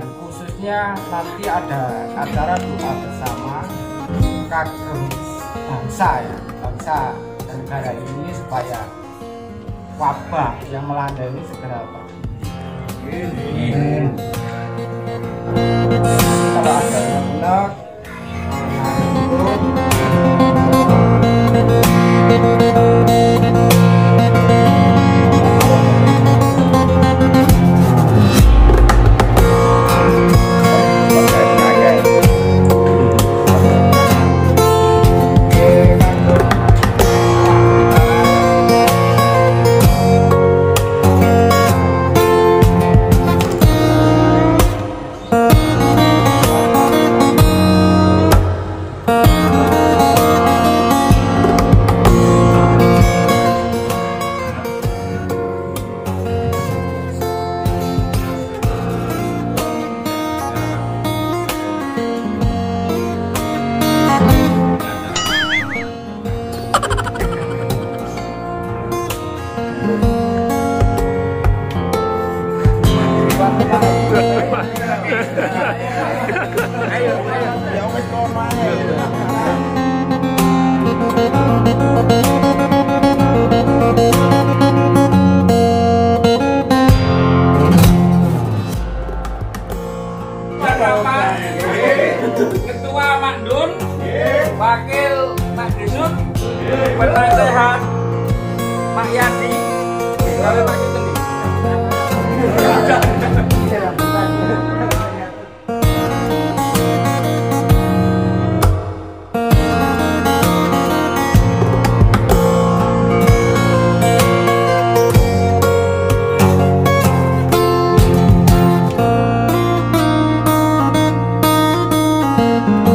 nanti ada acara doa bersama kagem bangsa ya bangsa dan negara ini supaya wabah yang melanda ini segera apa kalau Ketua Mandun, Wakil Pak Desut, Música